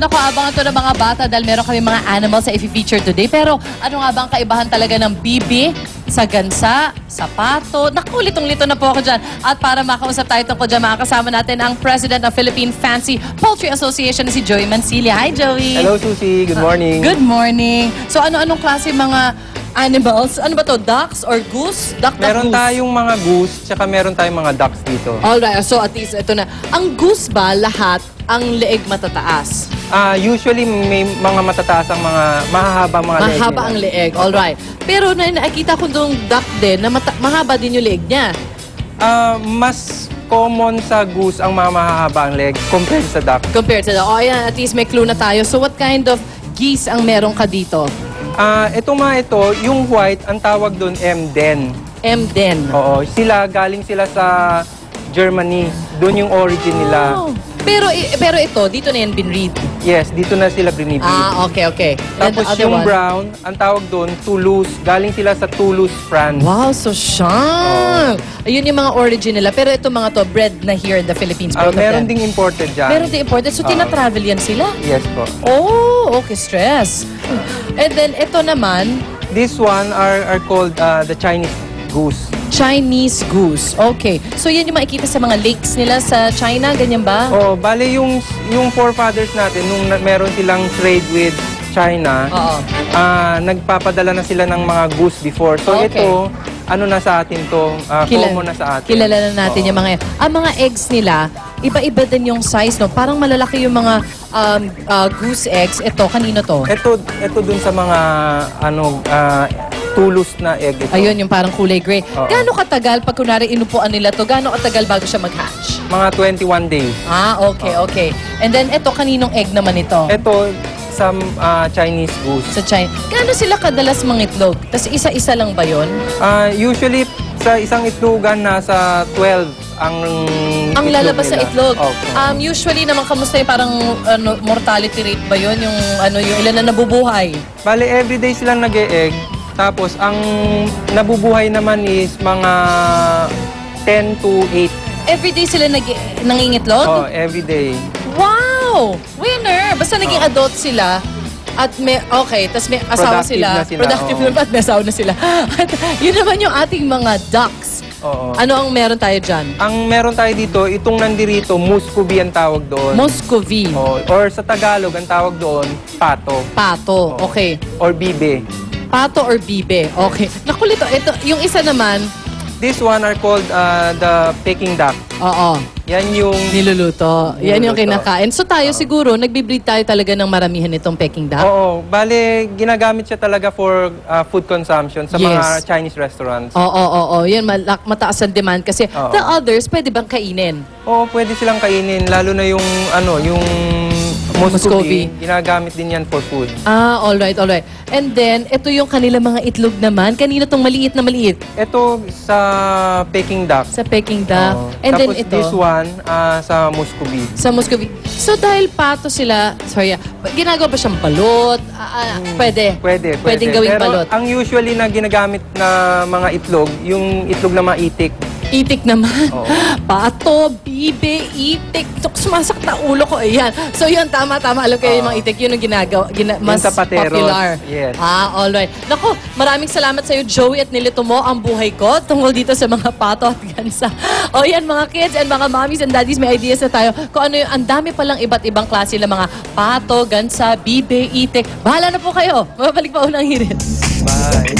naku, abangan to ng mga bata dahil meron kami mga animals sa i-feature today. Pero ano nga ba ang kaibahan talaga ng bibi sa gansa, sa pato? Naku, litong-lito na po ako dyan. At para makausap tayo tungkol dyan, makakasama natin ang President of Philippine Fancy Poultry Association na si Joey Mancilia. Hi, Joey! Hello, Susie. Good morning. Good morning. So ano-anong klase mga animals? Ano ba to? Ducks or goose? Duck, duck, Meron goose? tayong mga goose, tsaka meron tayong mga ducks dito. Alright, so at least ito na. Ang goose ba lahat ang leeg matataas? Ah, usually may mga matataas ang mga mahahabang mga leeg Mahaba nila. ang leeg. Alright. Pero na nakita ko doong duck din na mata- mahaba din yung leeg niya. Ah, mas common sa goose ang mga mahahaba ang leg compared sa duck. Compared sa Oh, ayan, at least may clue na tayo. So what kind of geese ang meron ka dito? Ah, itong mga ito, yung white, ang tawag doon Emden. M-den. Oo, sila galing sila sa Germany. Doon yung origin nila. Oh. Pero, i- pero ito, dito na yan binread. Yes, dito na sila binibig. Ah, okay, okay. And Tapos the other yung one? brown, ang tawag doon Toulouse. Galing sila sa Toulouse, France. Wow, so sharp! Ayun yung mga origin nila. Pero ito mga to, bred na here in the Philippines. Ah, both of meron them. ding imported dyan. Meron din imported. So, Oo. tina-travel yan sila? Yes po. Oh, okay, stress. And then, ito naman, This one are, are called uh, the Chinese goose. Chinese goose. Okay. So, yan yung makikita sa mga lakes nila sa China, ganyan ba? Oh, bale yung yung forefathers natin nung na, meron silang trade with China, Oo. ah nagpapadala na sila ng mga goose before. So Okay. ito, ano na sa atin to, ah, Kilala- common na sa atin. Kilala na natin Oo. yung mga yan. Ang mga eggs nila, iba-iba din yung size, no? Parang malalaki yung mga um, uh, goose eggs. Ito, kanino to? Ito ito dun sa mga ano ah, tulus na egg ito. Ayun, yung parang kulay gray. Oo. Gaano katagal pag kunwari inupuan nila to? Gaano katagal bago siya mag-hatch? Mga 21 days. Ah, okay, okay. And then, ito, kaninong egg naman ito? Ito sa ah, Chinese goose. Sa China. Gaano sila kadalas mangitlog? Tapos isa-isa lang ba yon? Ah, usually sa isang itlogan nasa 12 ang Ang itlog lalabas sa nila. itlog. Opo. Um, usually naman, kamusta yung parang ano, mortality rate ba yon Yung, ano, yung ilan na nabubuhay? Bale, everyday silang nag egg Tapos, ang nabubuhay naman is mga 10 to 8. Everyday sila nag nangingitlog? Oh, everyday. Wow! Winner! Basta naging adult sila, at may, okay, tas may asawa Productive sila. na sila, Productive oo. na at may asawa na sila. At yun naman yung ating mga ducks. Oo. Ano ang meron tayo dyan? Ang meron tayo dito, itong nandirito, muscovy ang tawag doon. Muscovy. Oh, or sa Tagalog, ang tawag doon, pato. Pato. Oo. Okay. Or bibe. Pato or bibe. Okay. Nakulito. Ito, yung isa naman, This one are called uh, the Peking duck. oo, Yan yung... niluluto. Yan yung Niluluto. kinakain. So tayo siguro, nagbibreed tayo talaga ng maramihan itong Peking duck. Oo, bale, ginagamit siya talaga for uh, food consumption sa Yes. mga Chinese restaurants. Oo, oo, oo. Yan, malak, mataas ang demand kasi Oo. the others, pwede bang kainin? Oo, pwede silang kainin, lalo na yung, ano, yung Muscovy. Ginagamit din yan for food. Ah, alright, alright. And then, ito yung kanila mga itlog naman. Kanina tong maliit na maliit Ito sa Peking duck. sa Peking duck. Oo. And Tapos then ito, this one ah, sa Muscovy. sa Muscovy. So, dahil pato sila, sorry, ah, ginagawa ba siyang balot? Ah, ah, pwede. Pwede, pwede. Pwedeng gawing Pero balot. ang usually na ginagamit na mga itlog, yung itlog na maitik. Itik naman. Oo. Pato, bibe, itik. Sumasak na ulo ko. Ayan. So yun, tama, tama. Alam ko yung mga itik. Yun ang ginagawa. Gina, mas sa pateros. popular. Yes. Ah, alright. Nako, maraming salamat sa'yo, Joey, at nilito mo ang buhay ko tungkol dito sa mga pato at gansa. O yan, mga kids and mga mommies and daddies, may ideas na tayo kung ano yung, ang dami palang iba't ibang klase ng mga pato, gansa, bibe, itik. Bahala na po kayo. Mabalik pa unang hirit. Bye.